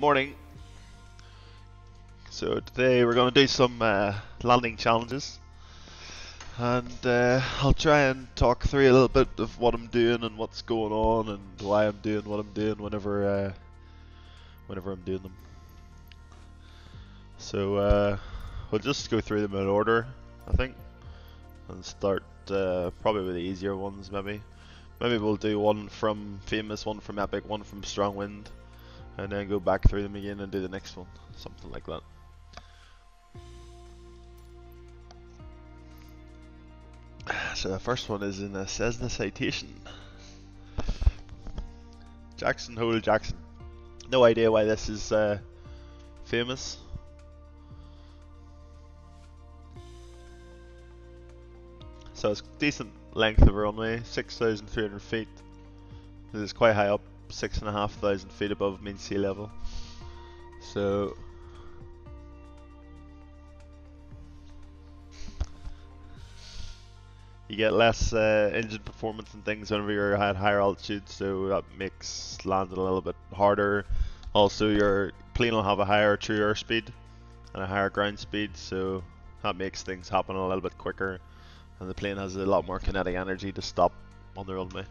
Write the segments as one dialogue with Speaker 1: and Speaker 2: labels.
Speaker 1: Morning. So today we're going to do some uh, landing challenges and uh, I'll try and talk through a little bit of what I'm doing and what's going on and why I'm doing what I'm doing whenever uh, whenever I'm doing them. So uh, we'll just go through them in order, I think, and start uh, probably with the easier ones maybe. Maybe we'll do one from famous, one from epic, one from strong wind, and then go back through them again and do the next one, something like that. So the first one is in a Cessna Citation. Jackson Hole Jackson. No idea why this is uh, famous. So it's decent length of runway, 6,300 feet. This is quite high up, 6,500 feet above mean sea level. So you get less uh, engine performance and things whenever you're at higher altitude, so that makes landing a little bit harder. Also, your plane will have a higher true airspeed and a higher ground speed, so that makes things happen a little bit quicker, and the plane has a lot more kinetic energy to stop on the runway.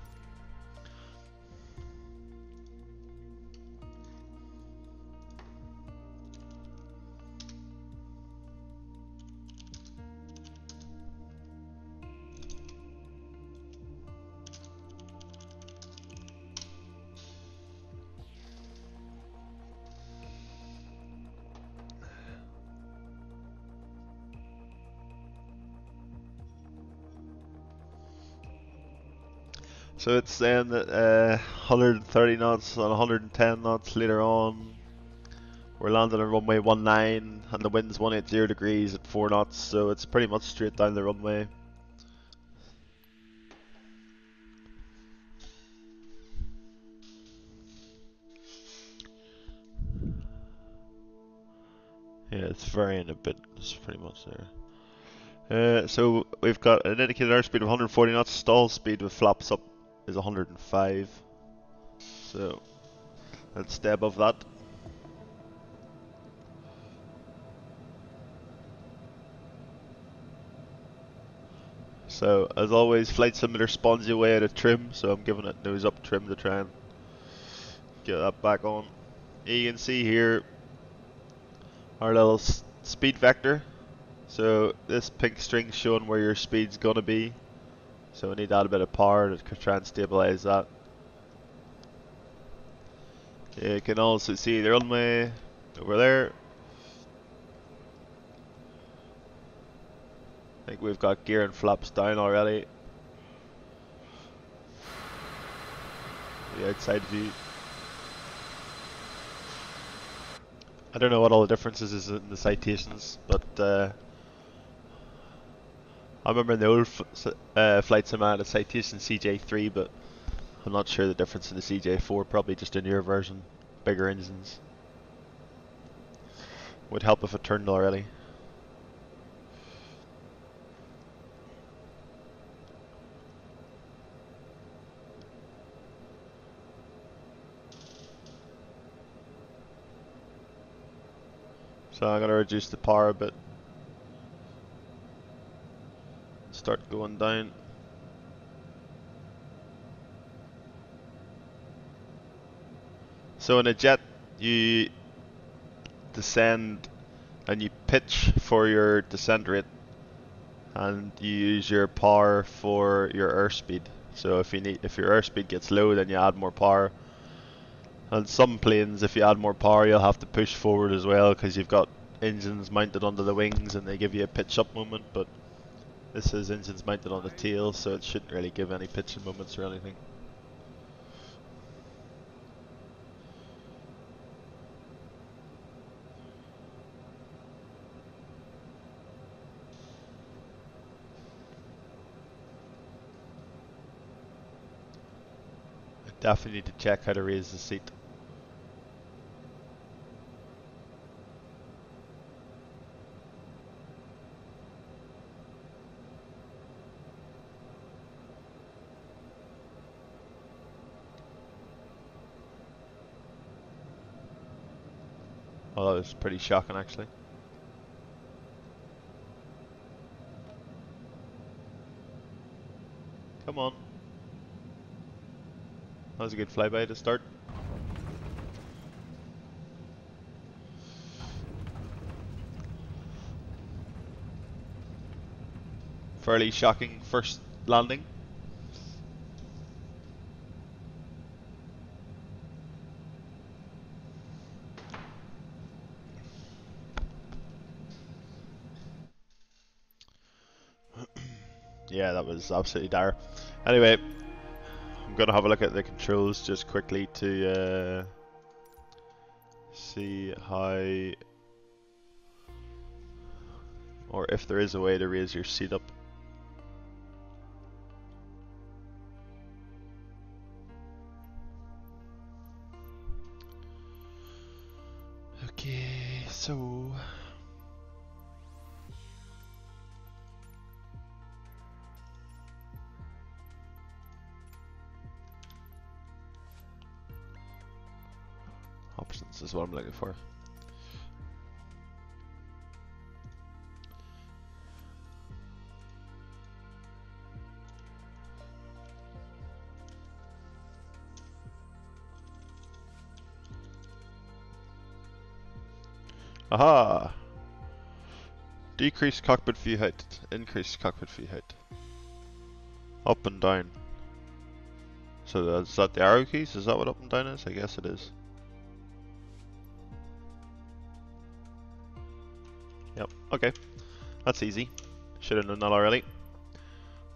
Speaker 1: So it's saying that uh, 130 knots and 110 knots later on. We're landing on runway 19 and the wind's 180 degrees at 4 knots, so it's pretty much straight down the runway. Yeah, it's varying a bit, it's pretty much there. Uh, so we've got an indicated airspeed of 140 knots, stall speed with flaps up is 105. So let's stay above that. So as always, Flight Simulator spawns you way out of trim, so I'm giving it nose up trim to try and get that back on. You can see here our little speed vector. So this pink string showing where your speed's gonna be so we need to add a bit of power to try and stabilize that. You can also see the runway over there. I think we've got gear and flaps down already. The outside view. I don't know what all the differences is in the citations, but uh, I remember in the old uh, flight sim I had a citation CJ3, but I'm not sure the difference in the CJ4. Probably just a newer version, bigger engines. Would help if it turned already. So I'm going to reduce the power a bit. Start going down. So in a jet, you descend and you pitch for your descent rate and you use your power for your airspeed. So if you need if your airspeed gets low then you add more power. And some planes if you add more power you'll have to push forward as well because you've got engines mounted under the wings and they give you a pitch up moment but this is engines mounted on the tail, so it shouldn't really give any pitching moments or anything. I definitely need to check how to raise the seat. Was pretty shocking actually. Come on. That was a good flyby to start. Fairly shocking first landing. Yeah, that was absolutely dire. Anyway, I'm gonna have a look at the controls just quickly to uh, see how or if there is a way to raise your seat up. For. Aha! Decrease cockpit view height, increase cockpit view height. Up and down. So is that the arrow keys? Is that what up and down is? I guess it is. Okay. That's easy. Should have known that already.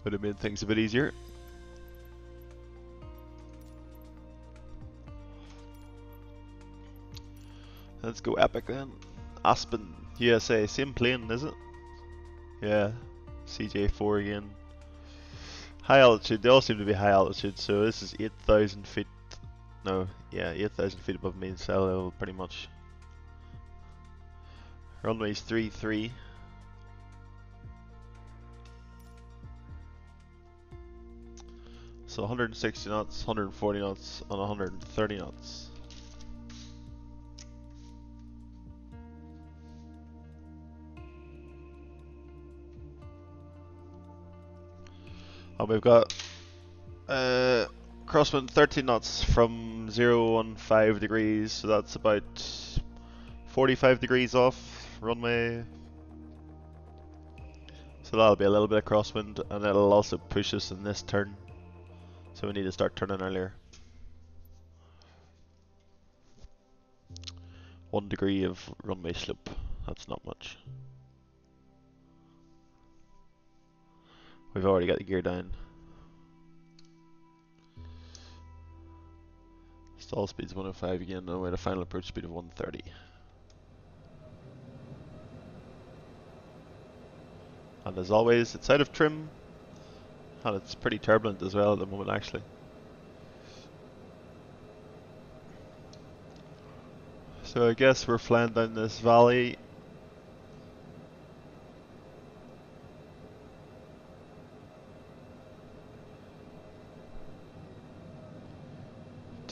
Speaker 1: Would have made things a bit easier. Let's go epic then. Aspen, USA, same plane, is it? Yeah, CJ4 again. High altitude, they all seem to be high altitude, so this is 8,000 feet. No, yeah, 8,000 feet above mean sea level, pretty much. Runway's 3-3. So 160 knots, 140 knots, and 130 knots. And we've got uh, crosswind 13 knots from 0 5 degrees, so that's about 45 degrees off runway. So that'll be a little bit of crosswind, and it'll also push us in this turn. So we need to start turning earlier. One degree of runway slope, that's not much. We've already got the gear down. Stall speed's 105 again, and we had a final approach speed of 130. And as always, it's out of trim, and it's pretty turbulent as well at the moment actually. So I guess we're flying down this valley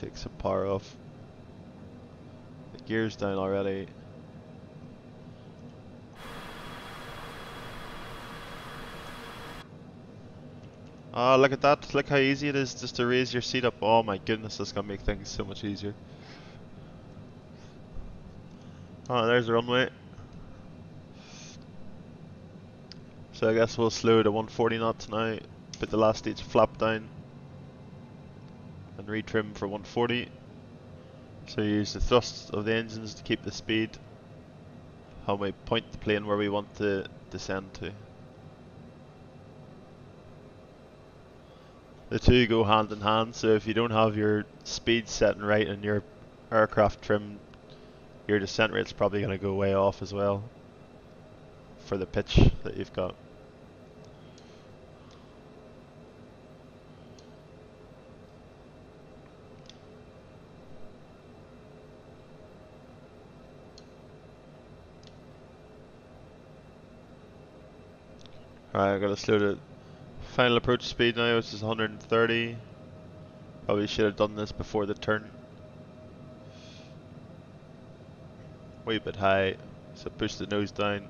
Speaker 1: take some power off. The gear's down already. Oh, look at that. Look how easy it is just to raise your seat up. Oh my goodness, that's gonna make things so much easier. Oh, there's the runway. So I guess we'll slow to 140 knots now. Put the last stage flap down and retrim for 140. So use the thrust of the engines to keep the speed. How we point the plane where we want to descend to. The two go hand in hand, so if you don't have your speed setting right and your aircraft trim, your descent rate's probably going to go way off as well for the pitch that you've got. Alright, I gotta slow the final approach speed now, which is 130. Probably should have done this before the turn. way bit high, so push the nose down.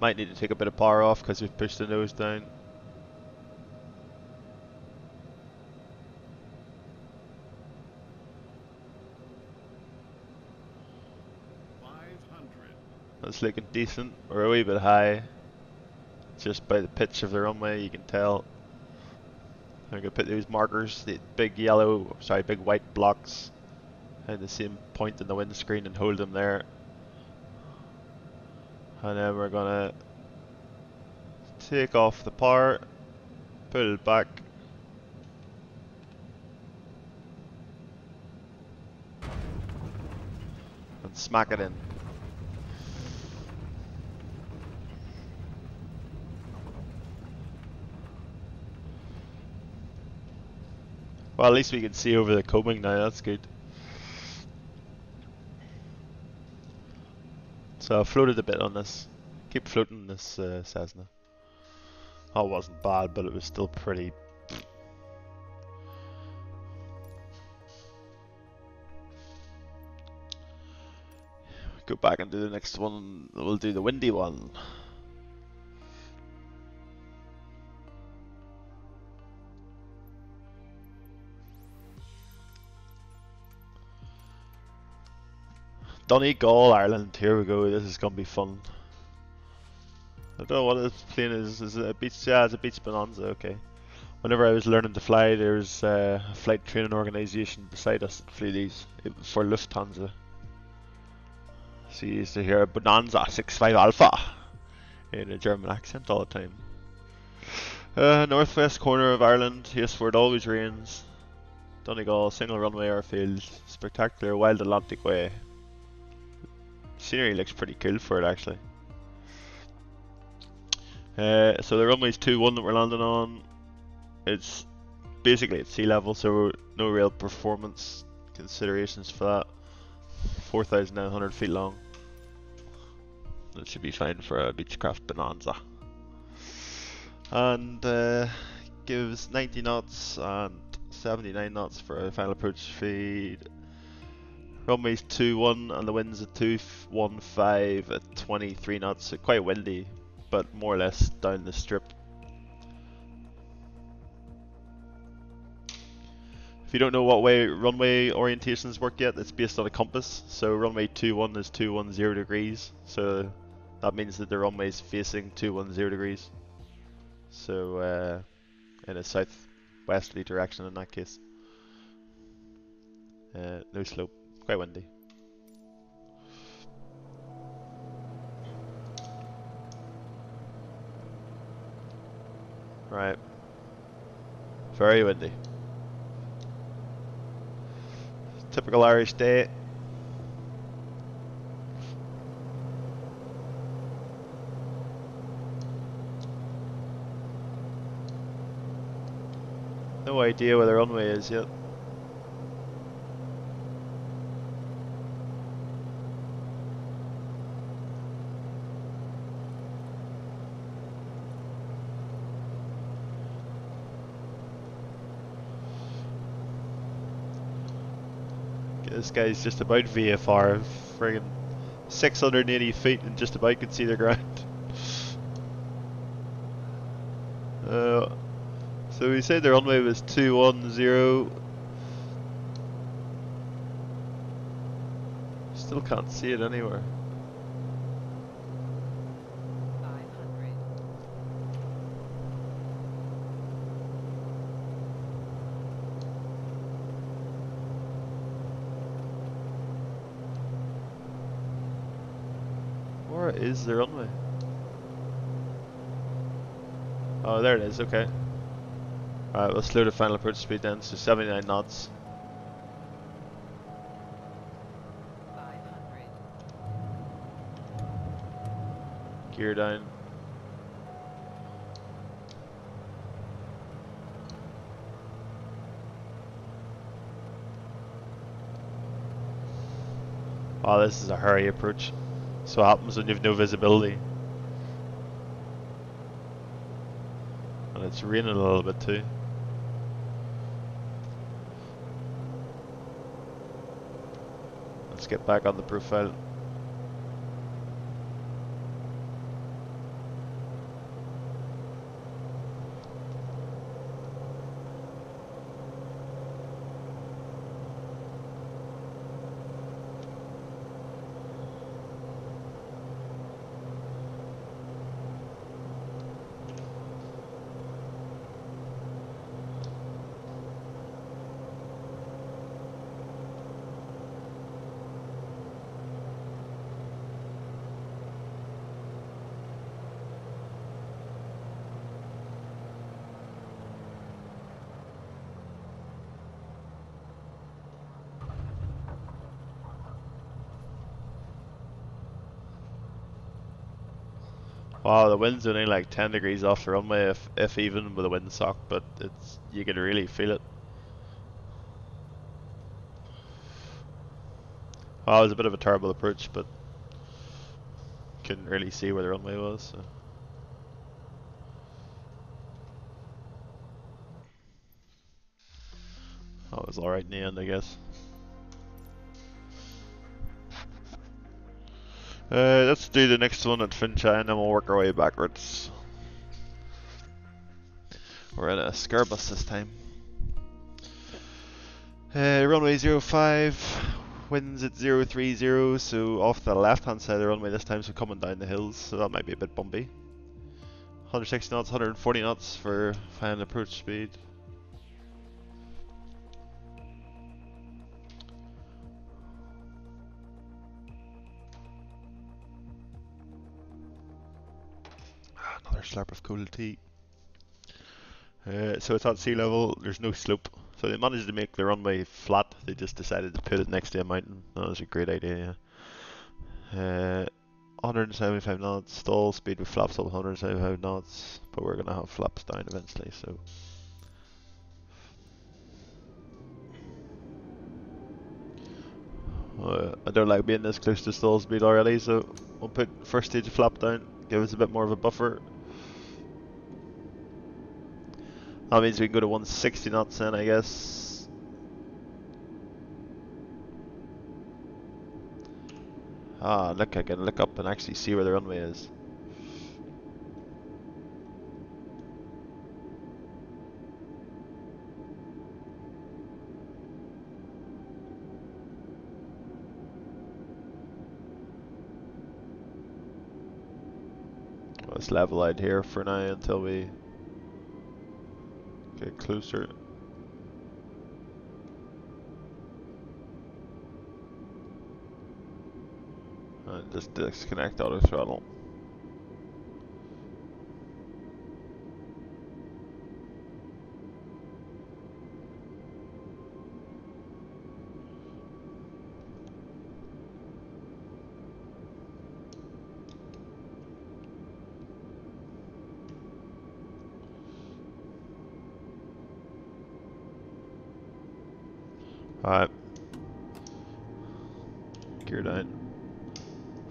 Speaker 1: Might need to take a bit of power off because we've pushed the nose down. That's looking decent. We're a wee bit high. Just by the pitch of the runway, you can tell. I'm gonna put those markers, the big yellow, sorry, big white blocks at the same point in the windscreen and hold them there. And then we're gonna take off the power, pull back. And smack it in. Well, at least we can see over the coaming now, that's good. So I floated a bit on this. Keep floating this uh, Cessna. Oh, wasn't bad, but it was still pretty... Go back and do the next one. We'll do the windy one. Donegal, Ireland. Here we go. This is gonna be fun. I don't know what this plane is. Is it a Beech? Yeah, it's a Beech bonanza. Okay. Whenever I was learning to fly, there was uh, a flight training organisation beside us that flew these for Lufthansa. So you used to hear Bonanza 65 Alpha in a German accent all the time. Uh, northwest corner of Ireland, yes, where it always rains. Donegal, single runway airfield, spectacular wild Atlantic way. Scenery looks pretty cool for it actually. Uh, so the runway's 2-1 that we're landing on. It's basically at sea level, so no real performance considerations for that. 4,900 feet long. That should be fine for a Beechcraft Bonanza. And uh, gives 90 knots and 79 knots for a final approach speed Runway's 2-1 and the wind's at 2-1-5 at 23 knots, so quite windy, but more or less down the strip. If you don't know what way runway orientations work yet, it's based on a compass. So runway 21 is 210 degrees, so that means that the runway is facing 210 degrees. So uh, in a southwesterly direction in that case. Uh, no slope quite windy. Right. Very windy. Typical Irish day. No idea where the runway is yet. This guy's just about VFR, friggin' 680 feet and just about could see the ground. Uh, so we said the runway was 210. Still can't see it anywhere. Is the runway? Oh, there it is, okay. Alright, we'll slow the final approach speed then to 79 knots. Gear down. Oh, this is a hurry approach. So what happens when you have no visibility. And it's raining a little bit too. Let's get back on the profile. Wind's only like 10 degrees off the runway, if, if even with a windsock, but it's you can really feel it. Well, it was a bit of a terrible approach, but couldn't really see where the runway was. So. it was alright in the end, I guess. Uh, let's do the next one at Funchal and then we'll work our way backwards. We're in a Scarebus this time. Uh, runway 05, winds at 030, so off the left hand side of the runway this time, so coming down the hills, so that might be a bit bumpy. 160 knots, 140 knots for final approach speed. Slurp of cold tea. Uh, so it's at sea level, there's no slope. So they managed to make the runway flat, they just decided to put it next to a mountain. That was a great idea, yeah. Uh, 175 knots, stall speed with flaps up 175 knots, but we're gonna have flaps down eventually, so. Uh, I don't like being this close to stall speed already, so we'll put first stage flap down, give us a bit more of a buffer, That means we can go to 160 knots then, I guess. Ah, look, I can look up and actually see where the runway is. Let's level out here for now until we Get closer. And just disconnect auto throttle. Alright. Gear down.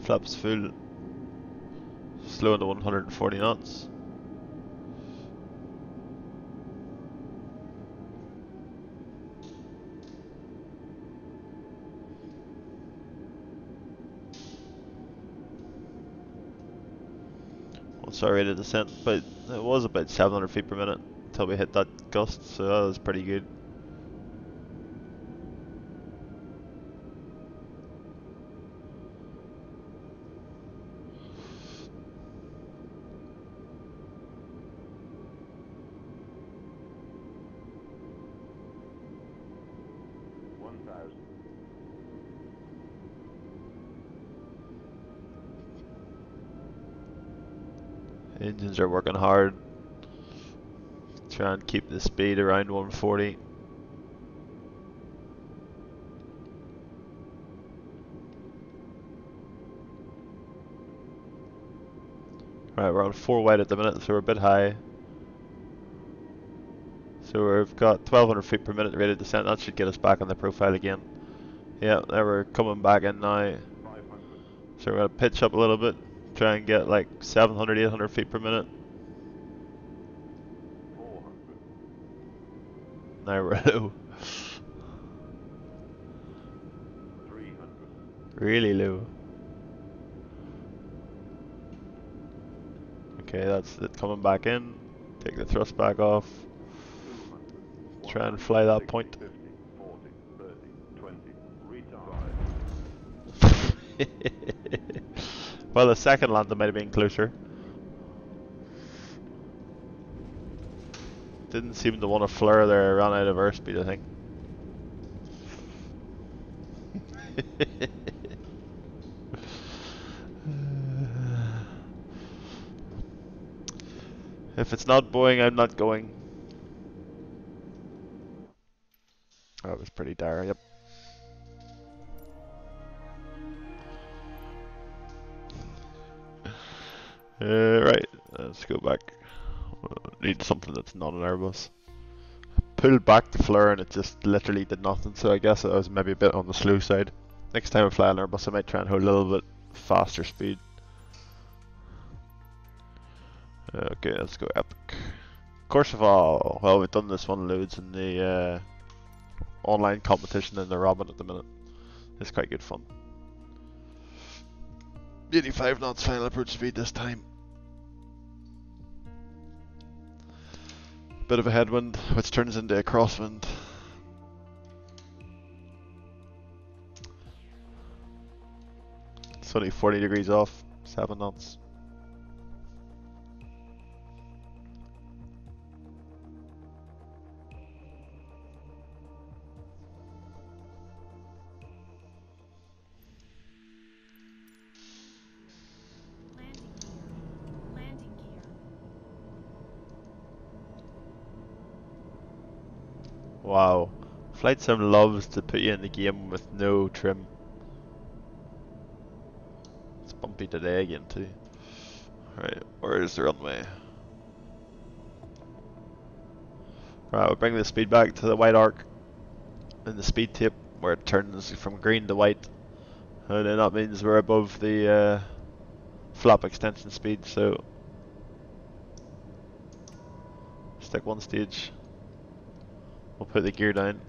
Speaker 1: Flaps full. Slow to 140 knots. Our rate of descent? But it was about 700 feet per minute until we hit that gust, so that was pretty good. Are working hard. Try and keep the speed around 140. Right, we're on 4 white at the minute, so we're a bit high. So we've got 1200 feet per minute rate of descent, that should get us back on the profile again. Yeah, there we're coming back in now. So we're going to pitch up a little bit try and get like 700, 800 feet per minute. Now we're low. Really low. Okay, that's it coming back in. Take the thrust back off. Try and fly that point. 50, 40, 20, Well, the second lander might have been closer. Didn't seem to want to flare there, ran out of airspeed, I think. if it's not Boeing, I'm not going. That was pretty dire, yep. Uh, right, let's go back. Uh, need something that's not an Airbus. Pulled back the flare and it just literally did nothing, so I guess I was maybe a bit on the slow side. Next time I fly an Airbus I might try and hold a little bit faster speed. Okay, let's go epic. Courchevel, well we've done this one loads in the uh, online competition in the Robin at the minute. It's quite good fun. 85 knots final approach speed this time. Bit of a headwind, which turns into a crosswind. It's only 40 degrees off, 7 knots. Wow. Flight Sim loves to put you in the game with no trim. It's bumpy today again too. Right, where is the runway? Right, we'll bring the speed back to the white arc and the speed tape where it turns from green to white. And then that means we're above the uh, flap extension speed, so stick one stage. We'll put the gear down.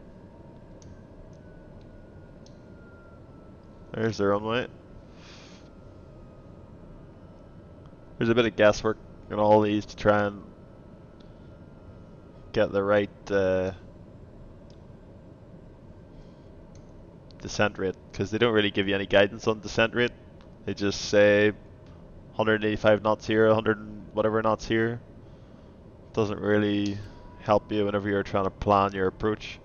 Speaker 1: There's the runway. There's a bit of guesswork in all these to try and get the right uh, descent rate because they don't really give you any guidance on descent rate. They just say 185 knots here, 100 whatever knots here. Doesn't really help you whenever you're trying to plan your approach.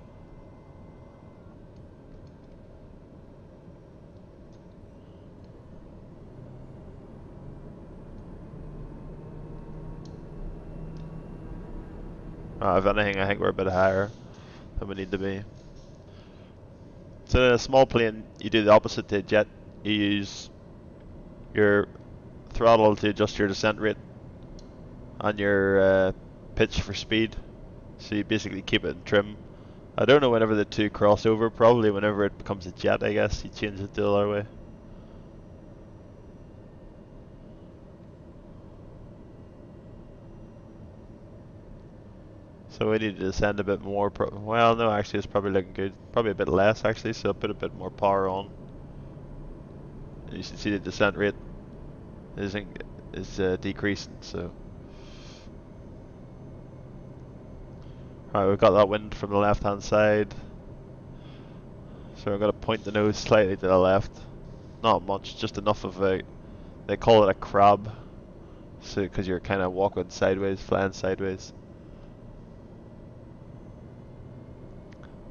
Speaker 1: Uh, if anything, I think we're a bit higher than we need to be. So in a small plane, you do the opposite to a jet. You use your throttle to adjust your descent rate and your uh, pitch for speed. So you basically keep it in trim. I don't know whenever the two cross over, probably whenever it becomes a jet I guess, you change it the other way. So we need to descend a bit more, well no actually it's probably looking good, probably a bit less actually, so put a bit more power on. You can see the descent rate isn't, is uh, decreasing, so Right, we've got that wind from the left hand side. So I'm going to point the nose slightly to the left. Not much, just enough of a, they call it a crab. So, because you're kind of walking sideways, flying sideways.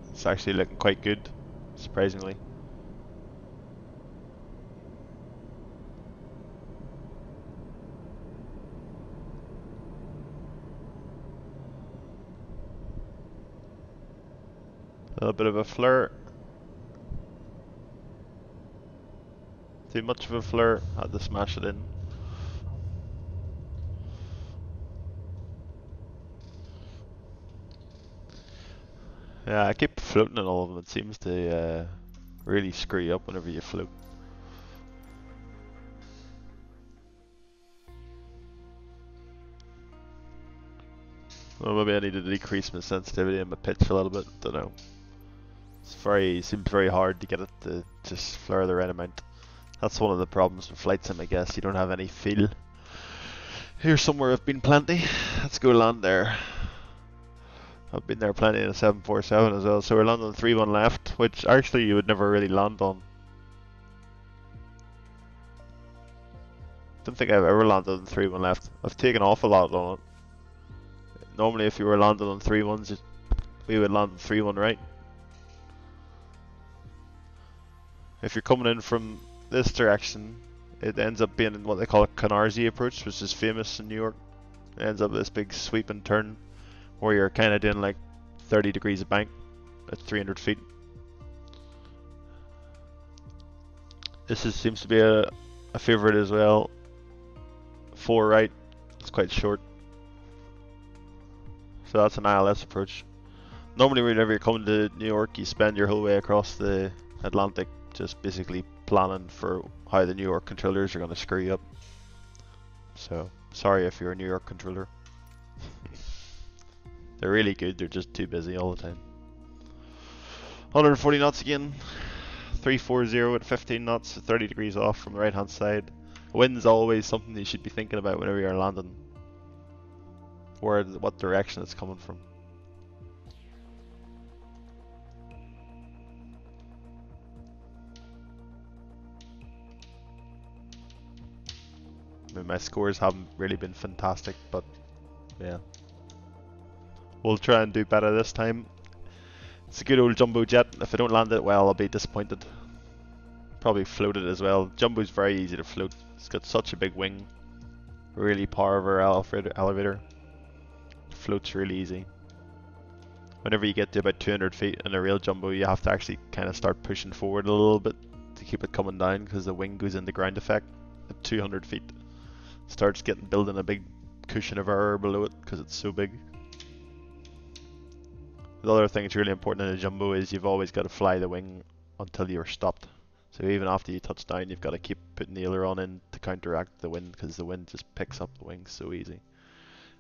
Speaker 1: It's actually looking quite good, surprisingly. A little bit of a flare. Too much of a flare, had to smash it in. Yeah, I keep floating in all of them. It seems to uh, really screw you up whenever you float. Well, maybe I need to decrease my sensitivity and my pitch a little bit. Don't know. It's very seems very hard to get it to just flare the right amount. That's one of the problems with flight sim, I guess. You don't have any feel. Here's somewhere I've been plenty. Let's go land there. I've been there plenty in a 747 as well. So we're landing on 3-1 left, which actually you would never really land on. Don't think I've ever landed on 3-1 left. I've taken off a lot on it. Normally if you were landing on 3-1s, we would land on 3-1 right. If you're coming in from this direction, it ends up being what they call a Canarsie approach, which is famous in New York. It ends up with this big sweep and turn where you're kind of doing like 30 degrees of bank at 300 feet. This is, seems to be a, a favorite as well four right. It's quite short. So that's an ILS approach. Normally whenever you're coming to New York you spend your whole way across the Atlantic just basically planning for how the New York controllers are going to screw you up. So, sorry if you're a New York controller. they're really good, they're just too busy all the time. 140 knots again. 340 at 15 knots, 30 degrees off from the right hand side. Wind's always something you should be thinking about whenever you're landing. Where, what direction it's coming from. I mean, my scores haven't really been fantastic, but yeah. We'll try and do better this time. It's a good old jumbo jet. If I don't land it well, I'll be disappointed. Probably float it as well. Jumbo's very easy to float. It's got such a big wing. Really powerful elevator. Floats really easy. Whenever you get to about 200 feet in a real jumbo, you have to actually kind of start pushing forward a little bit to keep it coming down because the wing goes into ground effect at 200 feet starts getting building a big cushion of error below it because it's so big. The other thing that's really important in a jumbo is you've always got to fly the wing until you're stopped. So even after you touch down, you've got to keep putting the aileron in to counteract the wind because the wind just picks up the wings so easy.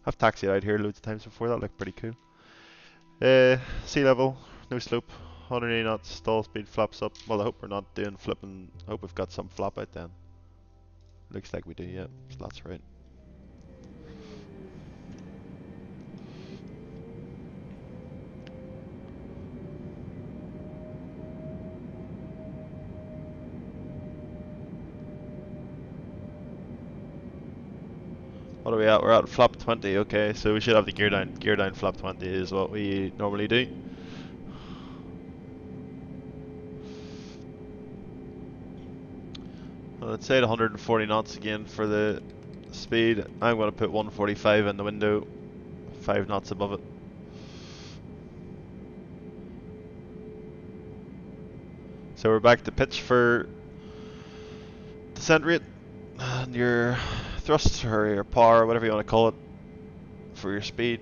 Speaker 1: I've taxied out here loads of times before, that looked pretty cool. Uh, sea level, no slope, 180 knots, stall speed flaps up. Well, I hope we're not doing flipping, I hope we've got some flap out then. Looks like we do, yeah. That's right. What are we at? We're at flap 20, okay, so we should have the gear down. Gear down flap 20 is what we normally do. Let's say 140 knots again for the speed. I'm going to put 145 in the window, 5 knots above it. So we're back to pitch for descent rate and your thrust or your power, whatever you want to call it, for your speed.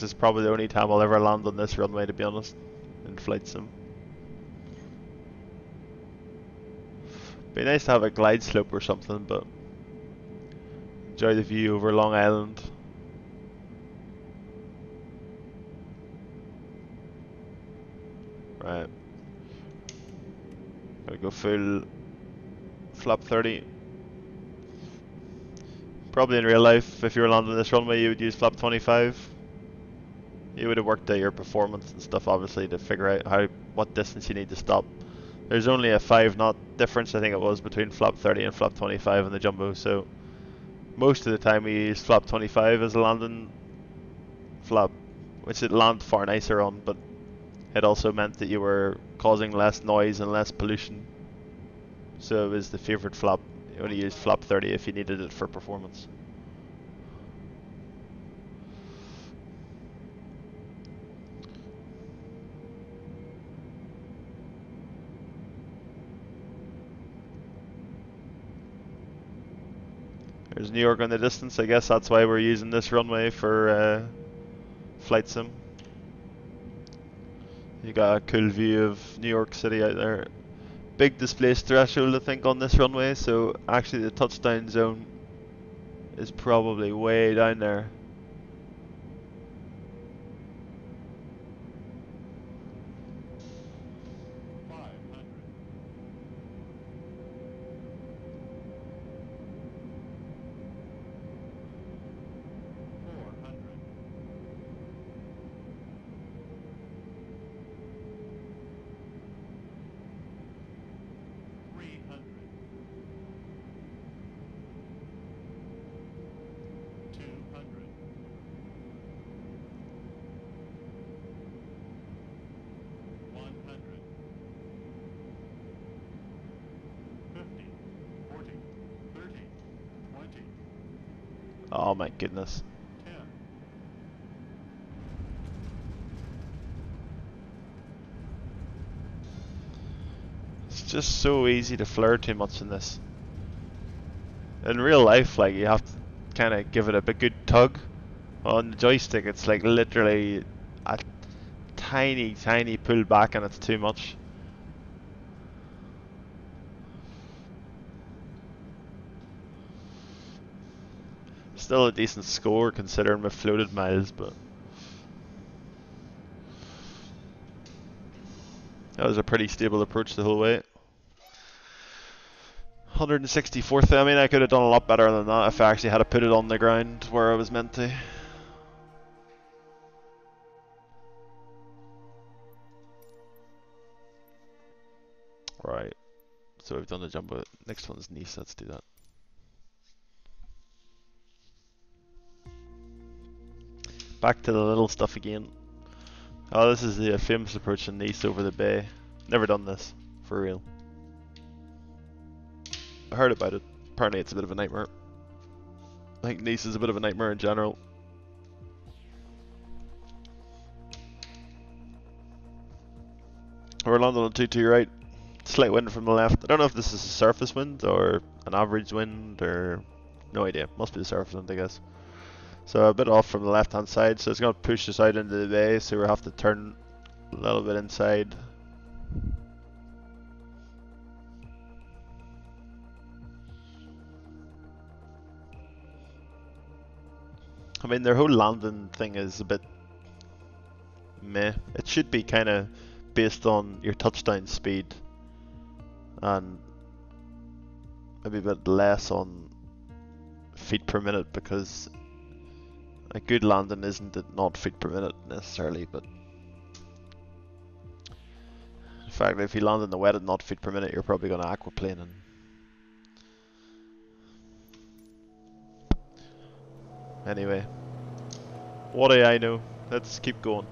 Speaker 1: This is probably the only time I'll ever land on this runway to be honest, in flight sim. Be nice to have a glide slope or something, but enjoy the view over Long Island. Right. Gotta go full flap 30. Probably in real life, if you were landing this runway, you would use flap 25 you would have worked out your performance and stuff obviously to figure out how what distance you need to stop. There's only a 5 knot difference I think it was between flap 30 and flap 25 in the jumbo so most of the time we use flap 25 as a landing flap which it landed far nicer on but it also meant that you were causing less noise and less pollution so it was the favourite flap. You only used flap 30 if you needed it for performance. There's New York on the distance. I guess that's why we're using this runway for uh, flight sim. You got a cool view of New York City out there. Big displaced threshold I think on this runway, so actually the touchdown zone is probably way down there. Oh my goodness. just so easy to flare too much in this. In real life, like you have to kind of give it a bit good tug. On the joystick, it's like literally a tiny, tiny pull back, and it's too much. Still a decent score considering my floated miles, but. That was a pretty stable approach the whole way. 164th, I mean I could have done a lot better than that if I actually had to put it on the ground where I was meant to. Right, so we've done the jumbo, next one's Nice, let's do that. Back to the little stuff again. Oh, this is the famous approach in Nice over the bay. Never done this, for real. I heard about it. Apparently it's a bit of a nightmare. I think Nice is a bit of a nightmare in general. We're landing on 2-2 right. Slight wind from the left. I don't know if this is a surface wind or an average wind or... No idea. Must be the surface wind I guess. So a bit off from the left hand side, so it's going to push us out into the bay, so we'll have to turn a little bit inside. I mean, their whole landing thing is a bit meh. It should be kind of based on your touchdown speed and maybe a bit less on feet per minute because a good landing isn't it not feet per minute necessarily, but in fact, if you land in the wet at not feet per minute, you're probably going to aquaplane and Anyway, what do I know? Let's keep going.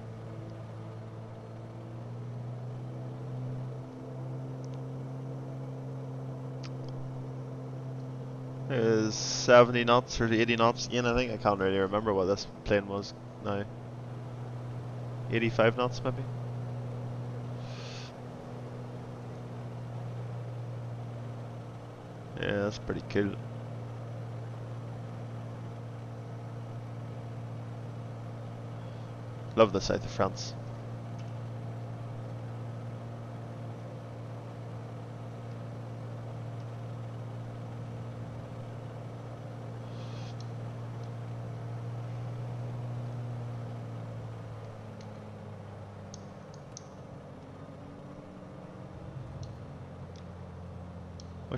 Speaker 1: is 70 knots or 80 knots. Again I think I can't really remember what this plane was now. 85 knots maybe? Yeah that's pretty cool. Love the south of France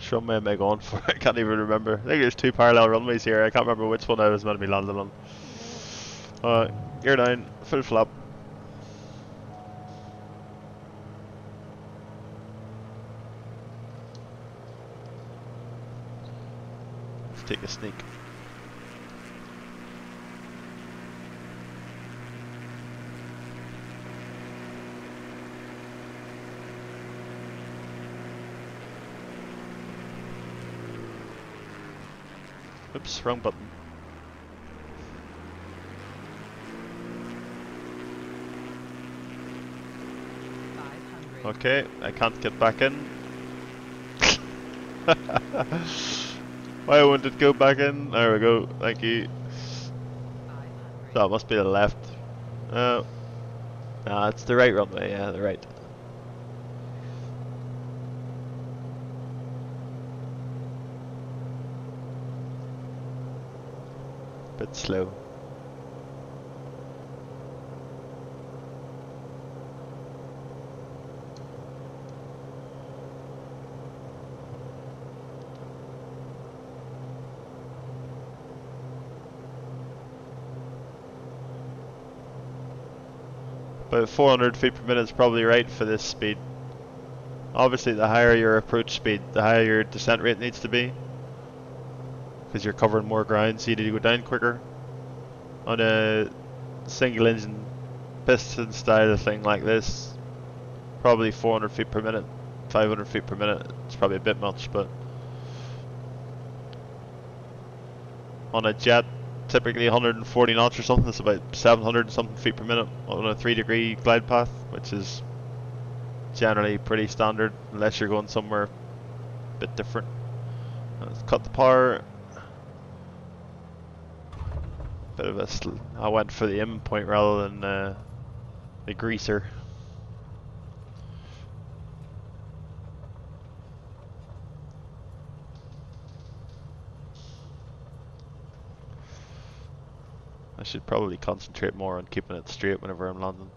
Speaker 1: Which runway am I going for? I can't even remember. I think there's two parallel runways here. I can't remember which one I was meant to be landing on. Alright, gear down, full flap. Let's take a sneak. Oops, wrong button. Okay, I can't get back in. Why wouldn't it go back in? There we go, thank you. That must be the left. Oh. Nah, it's the right runway, yeah, the right. Bit slow. But 400 feet per minute is probably right for this speed. Obviously the higher your approach speed, the higher your descent rate needs to be because you're covering more ground, so you need to go down quicker. On a single engine piston style thing like this, probably 400 feet per minute, 500 feet per minute, it's probably a bit much, but on a jet, typically 140 knots or something, it's about 700 something feet per minute on a 3 degree glide path, which is generally pretty standard unless you're going somewhere a bit different. Let's cut the power. Bit of I went for the aim point rather than uh, the greaser. I should probably concentrate more on keeping it straight whenever I'm landing.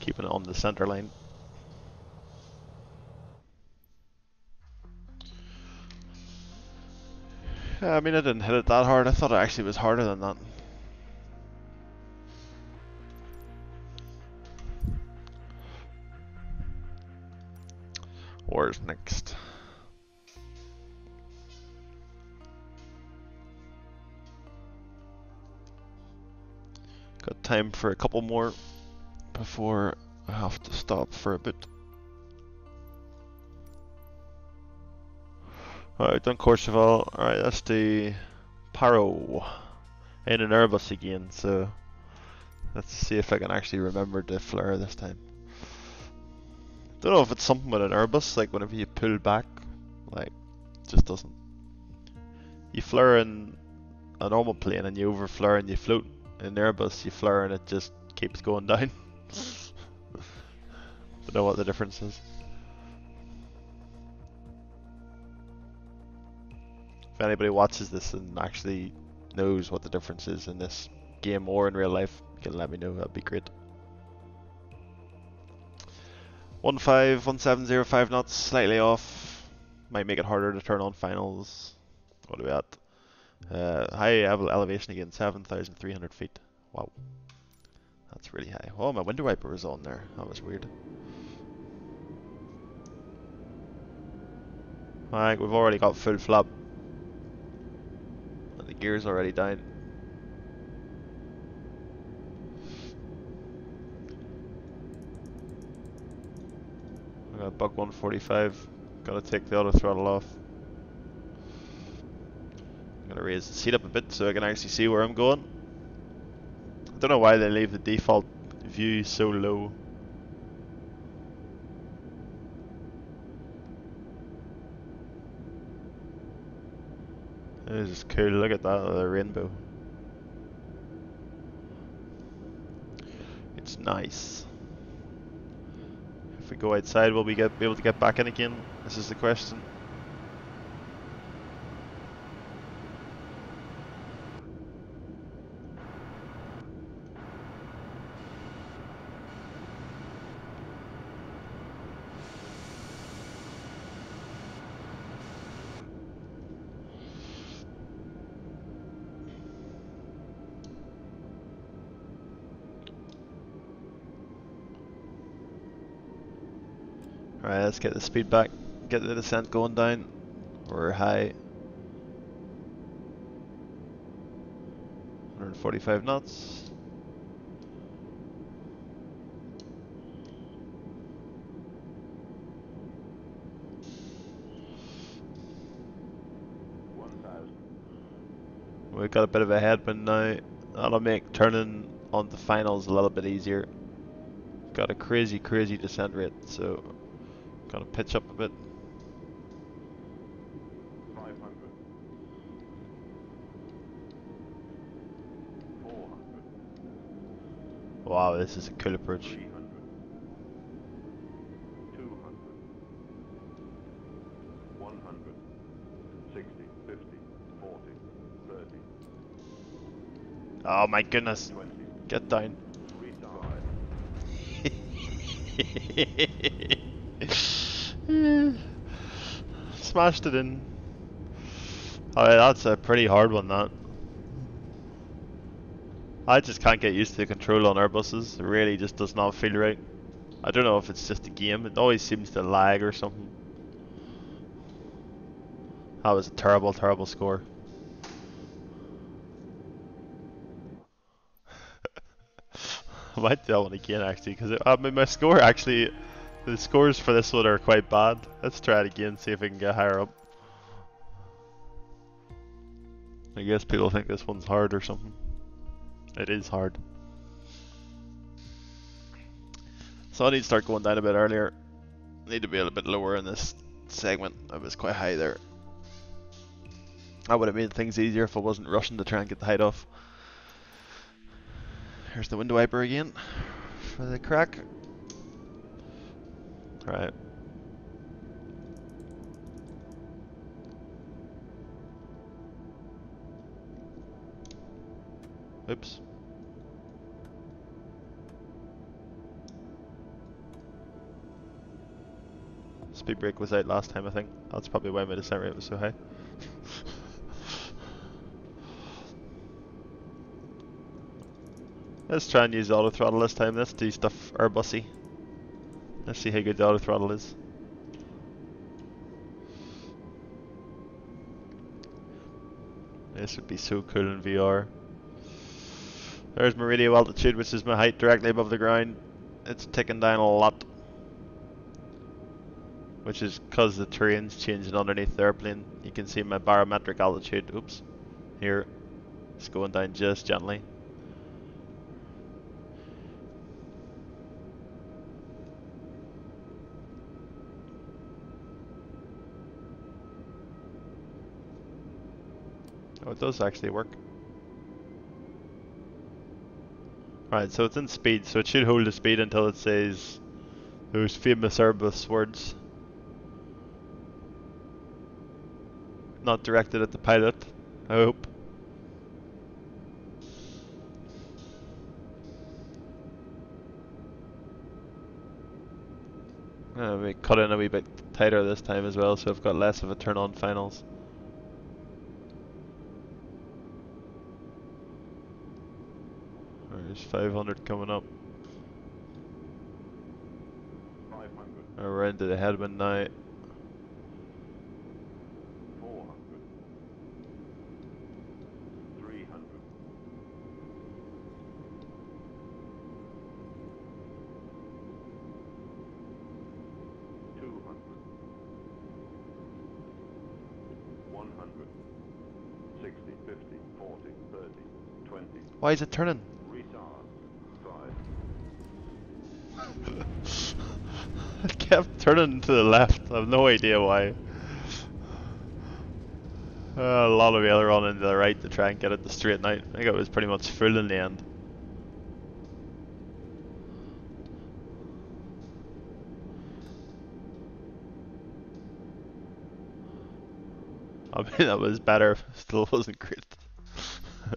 Speaker 1: Keeping it on the center line. Yeah, I mean, I didn't hit it that hard. I thought it actually was harder than that. Where's next? Got time for a couple more before I have to stop for a bit. Alright, done Courchevel. Alright, that's the Paro in an Airbus again, so let's see if I can actually remember the flare this time. Don't know if it's something with an Airbus, like whenever you pull back, like, just doesn't. You flare in a normal plane and you over flare and you float in an Airbus you flare and it just keeps going down. Don't know what the difference is. Anybody watches this and actually knows what the difference is in this game or in real life, you can let me know, that'd be great. 151705 knots, slightly off. Might make it harder to turn on finals. What are we at? Uh, high elevation again, 7,300 feet. Wow. That's really high. Oh, my window wiper was on there. That was weird. Alright, we've already got full flap. And the gear's already down. I got buck 145. Gotta take the auto throttle off. I'm gonna raise the seat up a bit so I can actually see where I'm going. I don't know why they leave the default view so low. This is cool, look at that, the rainbow. It's nice. If we go outside, will we get be able to get back in again? This is the question. Alright, let's get the speed back, get the descent going down. We're high. 145 knots. We've got a bit of a headwind now. That'll make turning on the finals a little bit easier. Got a crazy, crazy descent rate, so Gotta pitch up a bit.
Speaker 2: 500. 400.
Speaker 1: Wow, this is a cool approach.
Speaker 2: 300. 200. 100. 60. 50. 40. 30.
Speaker 1: Oh my goodness.
Speaker 2: 20.
Speaker 1: Get down.
Speaker 2: Retard.
Speaker 1: Smashed it in. Oh, yeah, that's a pretty hard one, that. I just can't get used to the control on Airbuses. It really just does not feel right. I don't know if it's just a game. It always seems to lag or something. That was a terrible, terrible score. I might do that one again actually, because I mean my score actually the scores for this one are quite bad. Let's try it again, see if we can get higher up. I guess people think this one's hard or something. It is hard. So I need to start going down a bit earlier. Need to be a little bit lower in this segment. I was quite high there. That would have made things easier if I wasn't rushing to try and get the height off. Here's the window wiper again for the crack. Right. Oops. Speed brake was out last time, I think. That's probably why my descent rate was so high. Let's try and use auto throttle this time. Let's do stuff Airbusy. Let's see how good the auto throttle is. This would be so cool in VR. There's my radio altitude, which is my height directly above the ground. It's ticking down a lot. Which is because the terrain's changing underneath the airplane. You can see my barometric altitude, oops, here. It's going down just gently. Oh, it does actually work. Right, so it's in speed, so it should hold the speed until it says those famous Airbus words. Not directed at the pilot, I hope. Uh, we cut in a wee bit tighter this time as well, so I've got less of a turn on finals. There's 500 coming up.
Speaker 2: 500,
Speaker 1: We're into the headwind now.
Speaker 2: 400, 300, 200, 100, 60, 50, 40, 30, 20,
Speaker 1: Why is it turning? Turning to the left. I have no idea why. Uh, a lot of aileron into the right to try and get it to straighten out. I think it was pretty much full in the end. I mean, that was better. Still wasn't great.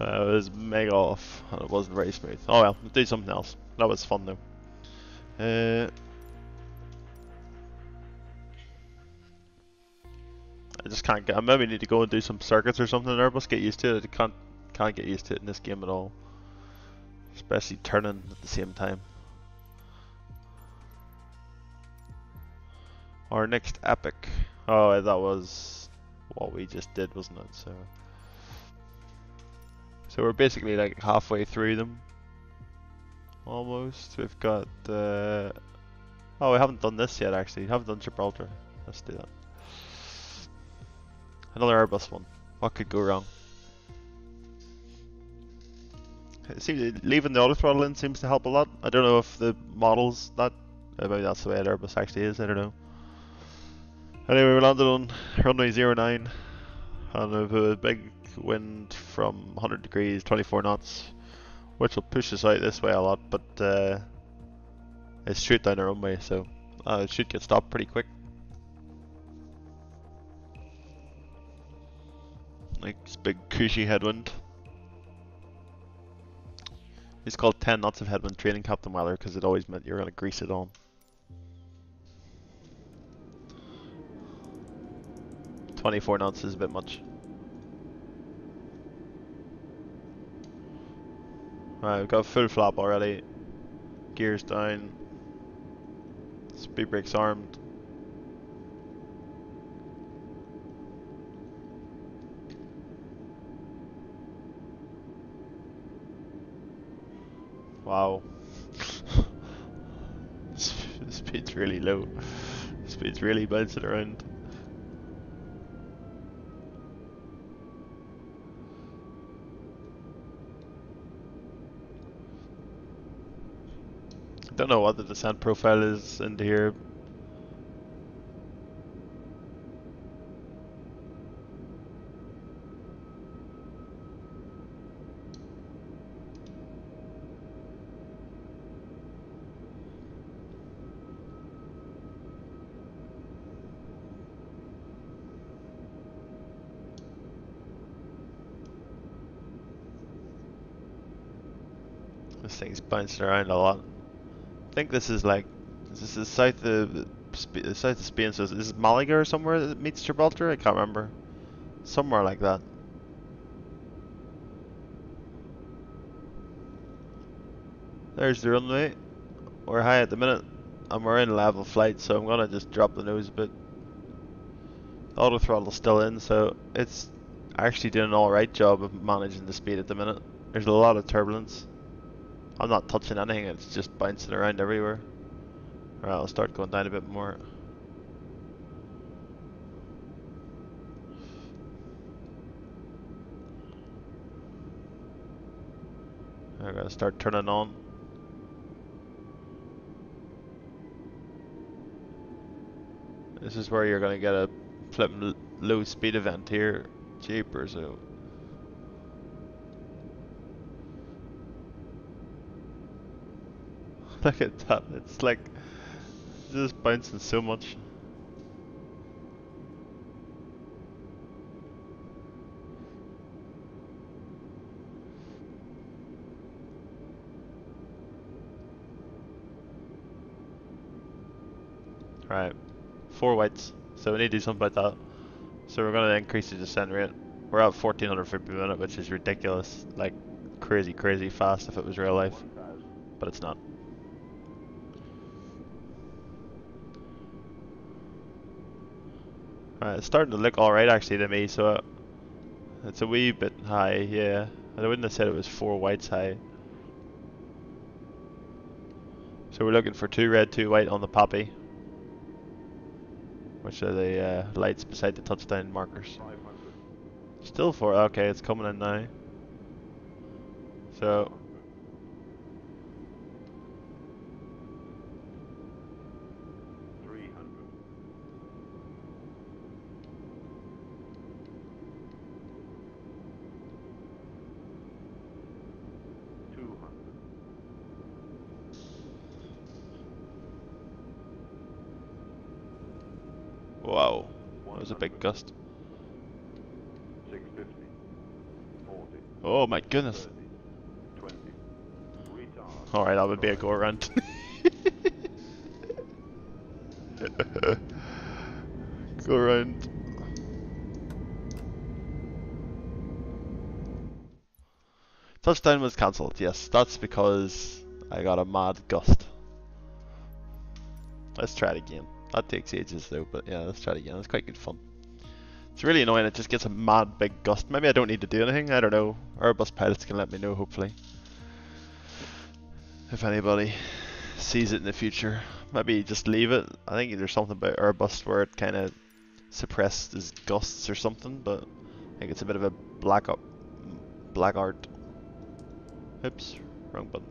Speaker 1: uh, it was mega off, and it wasn't very smooth. Oh well, do something else. That was fun though. Uh, I just can't get. I maybe need to go and do some circuits or something in Airbus. Get used to it. I can't can't get used to it in this game at all. Especially turning at the same time. Our next epic. Oh, that was what we just did, wasn't it? So, so we're basically like halfway through them. Almost. We've got. Uh, oh, we haven't done this yet. Actually, we haven't done Gibraltar. Let's do that. Another Airbus one. What could go wrong? Seems leaving the auto throttle in seems to help a lot. I don't know if the models that maybe that's the way an Airbus actually is. I don't know. Anyway, we landed on runway 09 and with a big wind from 100 degrees, 24 knots, which will push us out this way a lot, but uh, it's straight down the runway, so uh, it should get stopped pretty quick. Nice big cushy headwind. It's called 10 knots of headwind training Captain Weller because it always meant you were going to grease it on. 24 knots is a bit much. Right, we've got full flap already. Gears down. Speed brakes armed. Wow. Speed's really low. Speed's really bouncing around. I don't know what the descent profile is into here. This thing's bouncing around a lot. I think this is like, this is south of south of Spain. So is this Malaga or somewhere that meets Gibraltar? I can't remember. Somewhere like that. There's the runway. We're high at the minute, and we're in level flight, so I'm gonna just drop the nose a bit. Auto throttle's still in, so it's actually doing an alright job of managing the speed at the minute. There's a lot of turbulence. I'm not touching anything, it's just bouncing around everywhere. Alright, I'll start going down a bit more. I gotta start turning on. This is where you're gonna get a flipping low speed event here. Jeepers, so. Look at that, it's like just bouncing so much. Right, four whites, so we need to do something about that. So we're going to increase the descent rate. We're at 1400 feet per minute, which is ridiculous, like crazy, crazy fast if it was real life, but it's not. Alright, it's starting to look alright actually to me, so uh, it's a wee bit high, yeah. I wouldn't have said it was four whites high. So we're looking for two red, two white on the PAPI. Which are the uh, lights beside the touchdown markers. Still four, okay, it's coming in now. So,
Speaker 2: 300. Two hundred.
Speaker 1: wow, that was a big gust.
Speaker 2: Six fifty. Forty.
Speaker 1: Oh my goodness.
Speaker 2: Thirty. Twenty. Retard.
Speaker 1: Alright, that would be a go around. go around. Touchdown was cancelled, yes. That's because I got a mad gust. Let's try it again. That takes ages though, but yeah, let's try it again. It's quite good fun. It's really annoying, it just gets a mad big gust. Maybe I don't need to do anything, I don't know. Airbus pilots can let me know, hopefully if anybody sees it in the future. Maybe just leave it. I think there's something about Airbus where it kind of suppresses gusts or something, but I think it's a bit of a black up, black art. Oops, wrong button.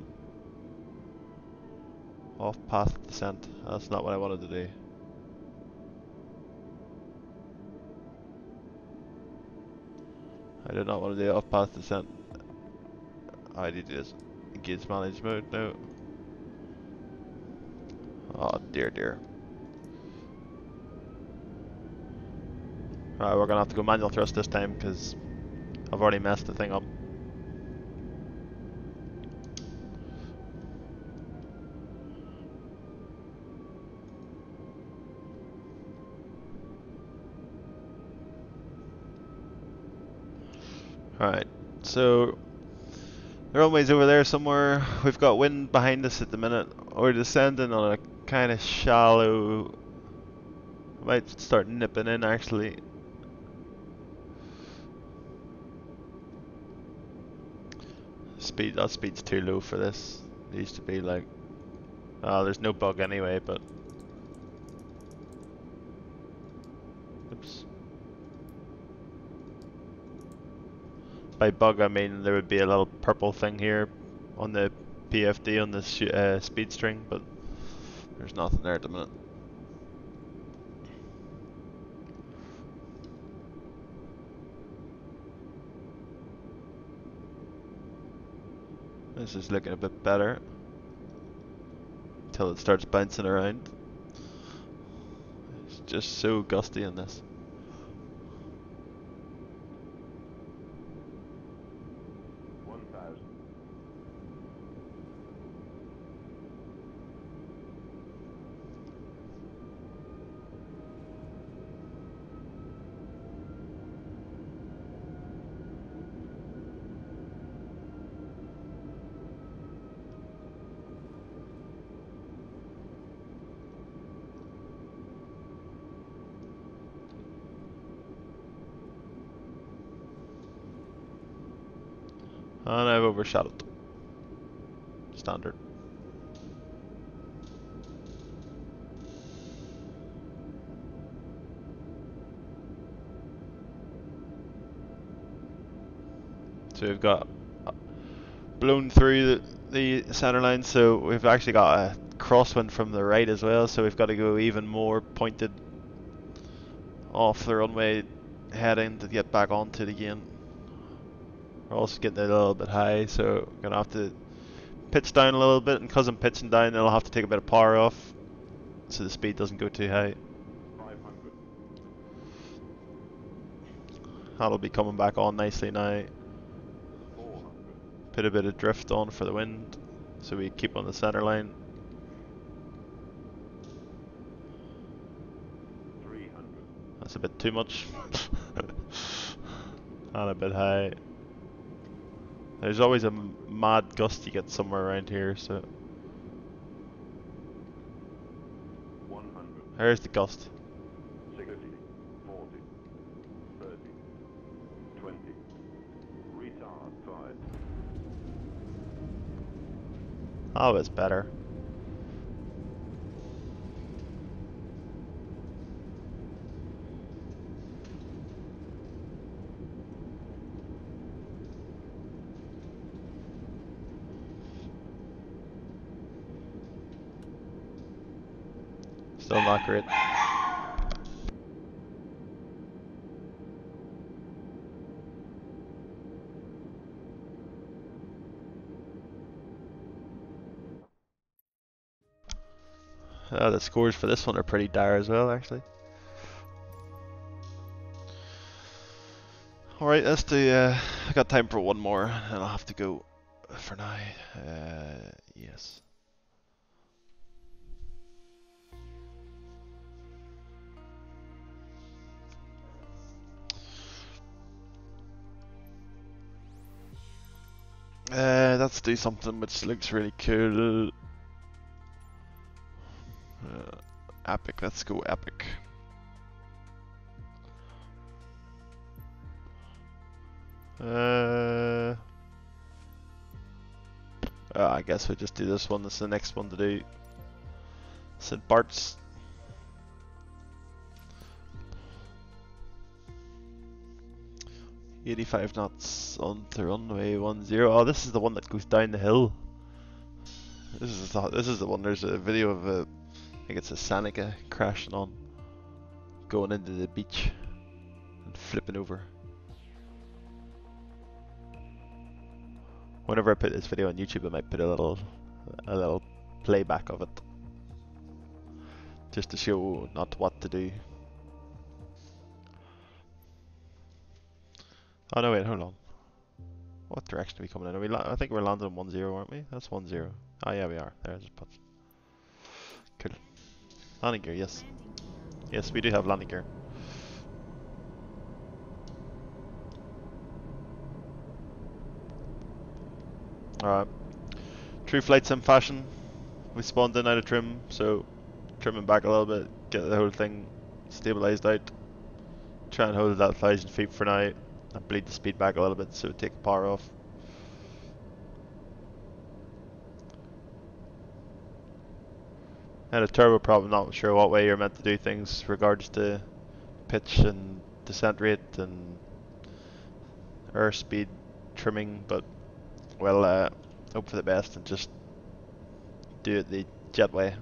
Speaker 1: Off path descent. That's not what I wanted to do. I did not want to do off path descent. I did this. Engage manage mode, no. Oh dear dear. Alright, we're gonna have to go manual thrust this time because I've already messed the thing up. Alright, so the runway's over there somewhere. We've got wind behind us at the minute. We're descending on a kind of shallow. Might start nipping in actually. Speed, that speed's too low for this. It used to be like. Oh, there's no bug anyway, but. Oops. By bug, I mean there would be a little purple thing here on the PFD on the uh, speed string, but there's nothing there at the minute. This is looking a bit better until it starts bouncing around. It's just so gusty in this. And I've overshadowed. Standard. So we've got uh, blown through the, the center line, so we've actually got a crosswind from the right as well, so we've got to go even more pointed off the runway heading to get back onto it again. We're also getting a little bit high, so we're gonna have to pitch down a little bit, and because I'm pitching down, I'll have to take a bit of power off, so the speed doesn't go too high. That'll be coming back on nicely now. Put a bit of drift on for the wind, so we keep on the center line. That's a bit too much. and a bit high. There's always a mad gust you get somewhere around here, so
Speaker 2: One hundred.
Speaker 1: there's the gust.
Speaker 2: Sixty. Forty. Thirty. Twenty. Retard five.
Speaker 1: Oh, it's better. Still not great. Uh, the scores for this one are pretty dire as well, actually. Alright, let's do. Uh, I got time for one more, and I'll have to go for now. Uh, yes. Uh, let's do something which looks really cool. Uh, epic, let's go epic. Uh, uh, I guess we just do this one. This is the next one to do. St. Bart's. Eighty-five knots on the runway one zero. Oh, this is the one that goes down the hill. This is the, this is the one. There's a video of a, I think it's a Seneca crashing on, going into the beach, and flipping over. Whenever I put this video on YouTube, I might put a little, a little playback of it, just to show not what to do. Oh no, wait, hold on. What direction are we coming in? Are we? I think we're landing on one zero, aren't we? That's one zero. Oh yeah, we are. There, just put. Cool. Landing gear, yes. Yes, we do have landing gear. Alright. True flight sim fashion. We spawned in out of trim, so trimming back a little bit, get the whole thing stabilized out. Try and hold that thousand feet for now and bleed the speed back a little bit so take power off. Had a turbo problem, not sure what way you're meant to do things regards to pitch and descent rate and airspeed trimming, but well, uh, hope for the best and just do it the jet way.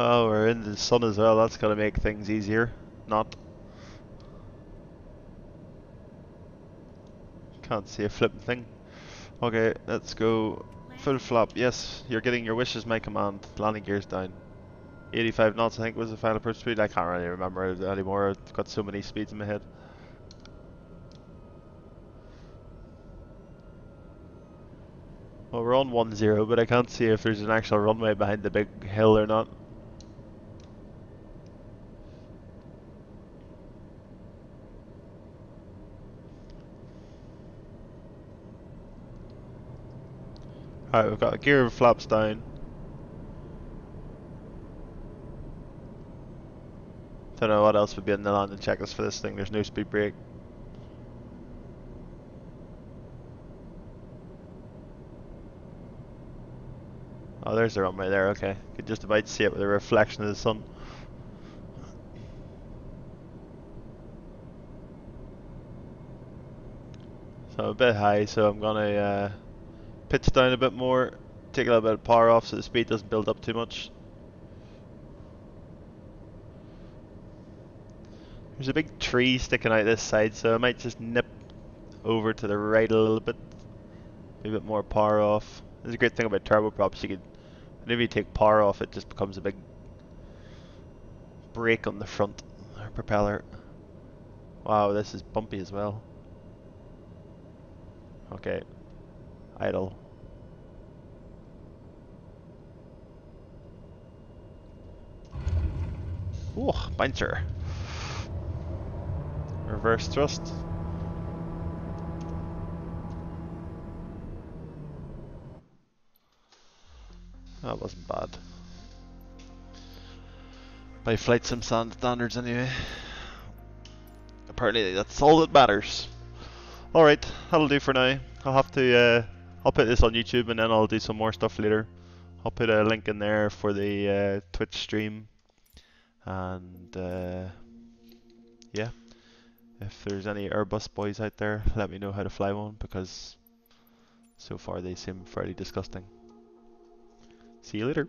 Speaker 1: Oh, we're in the sun as well. That's gonna make things easier. Not. Can't see a flipping thing. Okay, let's go. Full flop. Yes, you're getting your wishes, my command. Landing gears down. 85 knots, I think, was the final approach speed. I can't really remember anymore. I've got so many speeds in my head. Well, we're on 1-0, but I can't see if there's an actual runway behind the big hill or not. Alright, we've got a gear flaps down. Don't know what else would be in the landing checklist for this thing. There's no speed brake. Oh, there's the runway there, okay. Could just about see it with the reflection of the sun. So a bit high, so I'm gonna uh, pitch down a bit more, take a little bit of power off so the speed doesn't build up too much. There's a big tree sticking out this side, so I might just nip over to the right a little bit. A bit more power off. There's a great thing about turboprops, you could, whenever you take power off, it just becomes a big brake on the front propeller. Wow, this is bumpy as well. Okay, idle. Ooh, bouncer. Reverse thrust. That wasn't bad. By flight sim standards anyway. Apparently that's all that matters. Alright, that'll do for now. I'll have to, uh, I'll put this on YouTube and then I'll do some more stuff later. I'll put a link in there for the uh, Twitch stream. And, uh, yeah. If there's any Airbus boys out there, let me know how to fly one because so far they seem fairly disgusting. See you later.